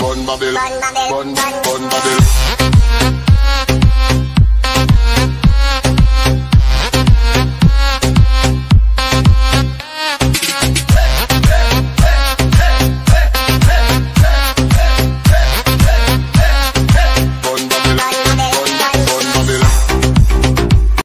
Bun Babel, bun, bun Babel.